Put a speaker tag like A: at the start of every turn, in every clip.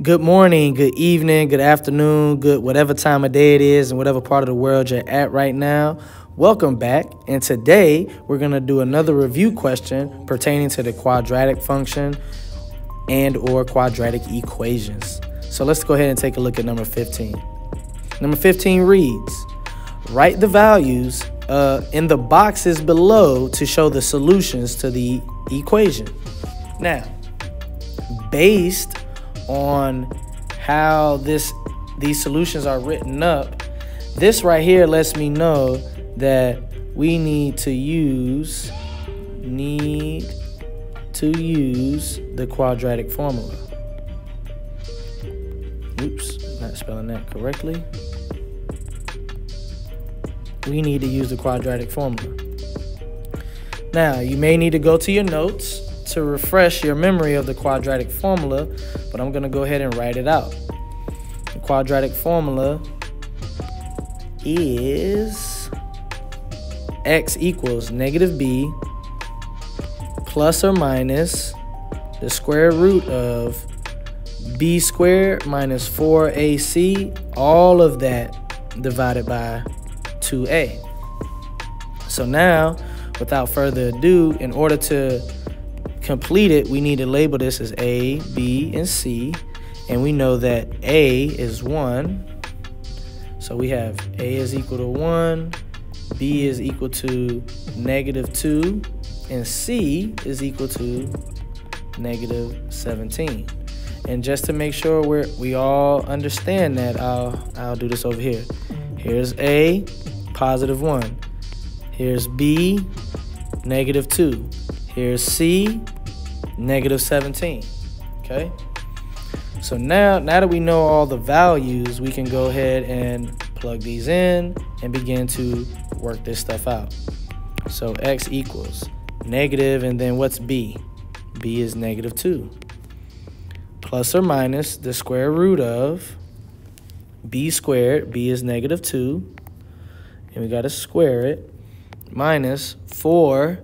A: Good morning, good evening, good afternoon, good whatever time of day it is and whatever part of the world you're at right now. Welcome back. And today we're going to do another review question pertaining to the quadratic function and or quadratic equations. So let's go ahead and take a look at number 15. Number 15 reads, write the values uh, in the boxes below to show the solutions to the equation. Now, based on how this these solutions are written up, this right here lets me know that we need to use need to use the quadratic formula. Oops, not spelling that correctly. We need to use the quadratic formula. Now, you may need to go to your notes to refresh your memory of the quadratic formula, but I'm going to go ahead and write it out. The quadratic formula is x equals negative b plus or minus the square root of b squared minus 4ac, all of that divided by 2a. So now, without further ado, in order to complete it, we need to label this as A, B, and C. And we know that A is 1. So we have A is equal to 1, B is equal to negative 2, and C is equal to negative 17. And just to make sure we we all understand that, I'll, I'll do this over here. Here's A, positive 1. Here's B, negative 2. Here's C, negative 17. Okay? So now, now that we know all the values, we can go ahead and plug these in and begin to work this stuff out. So x equals negative, and then what's b? b is negative 2. Plus or minus the square root of b squared, b is negative 2, and we got to square it, minus 4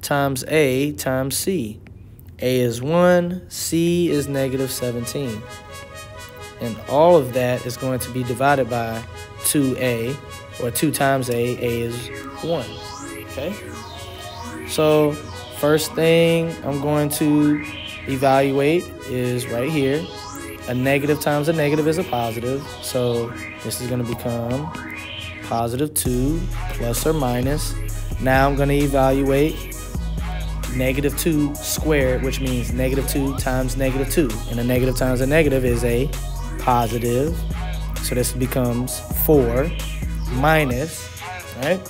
A: times a times c. A is 1, C is negative 17. And all of that is going to be divided by 2A, or 2 times A, A is 1. Okay? So, first thing I'm going to evaluate is right here. A negative times a negative is a positive. So, this is going to become positive 2 plus or minus. Now I'm going to evaluate negative 2 squared, which means negative 2 times negative 2. And a negative times a negative is a positive. So this becomes 4 minus, right?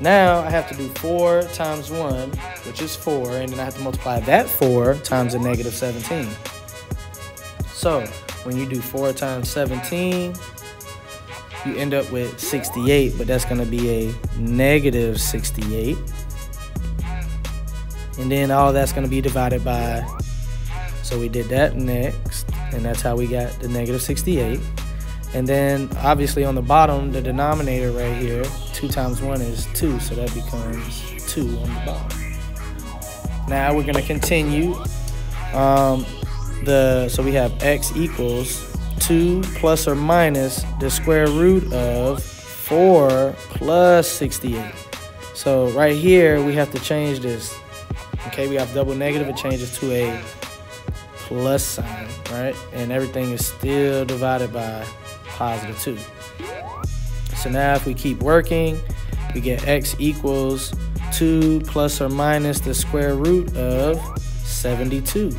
A: Now I have to do 4 times 1, which is 4, and then I have to multiply that 4 times a negative 17. So when you do 4 times 17, you end up with 68, but that's going to be a negative 68. And then all that's going to be divided by, so we did that next, and that's how we got the negative 68. And then obviously on the bottom, the denominator right here, 2 times 1 is 2, so that becomes 2 on the bottom. Now we're going to continue. Um, the So we have x equals 2 plus or minus the square root of 4 plus 68. So right here, we have to change this Okay, we have double negative, it changes to a plus sign, right? And everything is still divided by positive 2. So now if we keep working, we get x equals 2 plus or minus the square root of 72.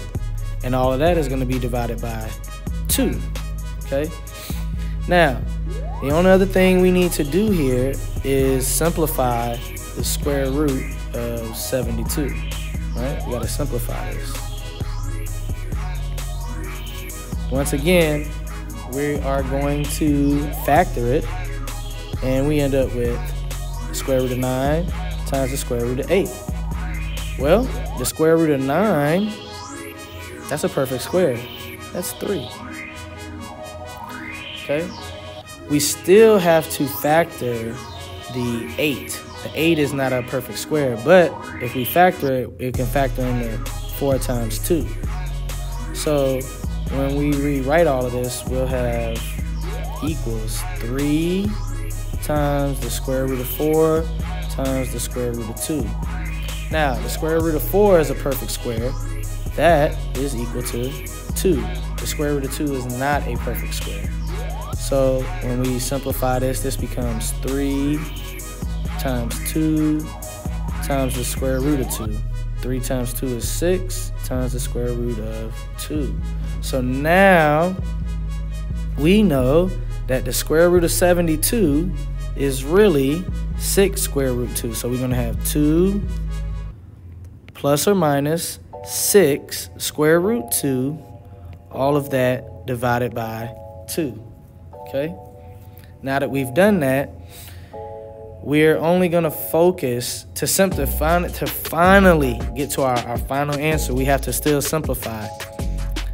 A: And all of that is going to be divided by 2. Okay? Now, the only other thing we need to do here is simplify the square root of 72 right? We gotta simplify this. Once again, we are going to factor it, and we end up with square root of 9 times the square root of 8. Well, the square root of 9, that's a perfect square. That's 3. Okay? We still have to factor the 8 the 8 is not a perfect square, but if we factor it, it can factor in the 4 times 2. So when we rewrite all of this, we'll have equals 3 times the square root of 4 times the square root of 2. Now, the square root of 4 is a perfect square. That is equal to 2. The square root of 2 is not a perfect square. So when we simplify this, this becomes 3 times 2 times the square root of 2. 3 times 2 is 6 times the square root of 2. So now we know that the square root of 72 is really 6 square root 2. So we're going to have 2 plus or minus 6 square root 2, all of that divided by 2. Okay? Now that we've done that, we're only going to focus to simplify to finally get to our, our final answer. We have to still simplify.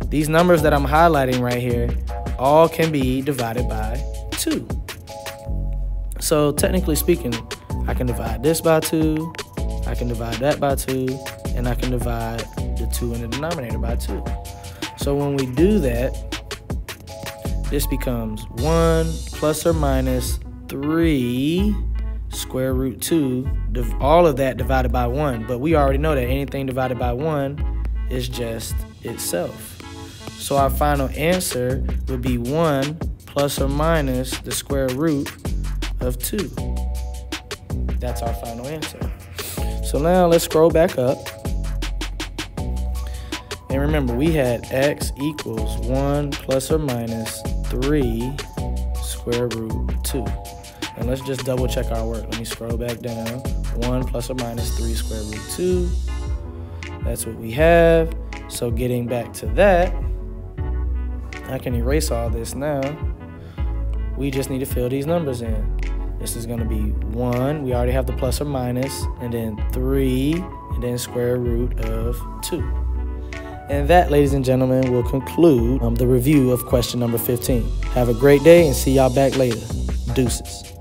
A: These numbers that I'm highlighting right here all can be divided by 2. So technically speaking, I can divide this by 2, I can divide that by 2, and I can divide the 2 in the denominator by 2. So when we do that, this becomes 1 plus or minus 3 square root 2, all of that divided by 1. But we already know that anything divided by 1 is just itself. So our final answer would be 1 plus or minus the square root of 2. That's our final answer. So now let's scroll back up. And remember, we had x equals 1 plus or minus 3 square root 2. And let's just double check our work. Let me scroll back down. 1 plus or minus 3 square root 2. That's what we have. So getting back to that, I can erase all this now. We just need to fill these numbers in. This is going to be 1. We already have the plus or minus, and then 3, and then square root of 2. And that, ladies and gentlemen, will conclude um, the review of question number 15. Have a great day and see y'all back later. Deuces.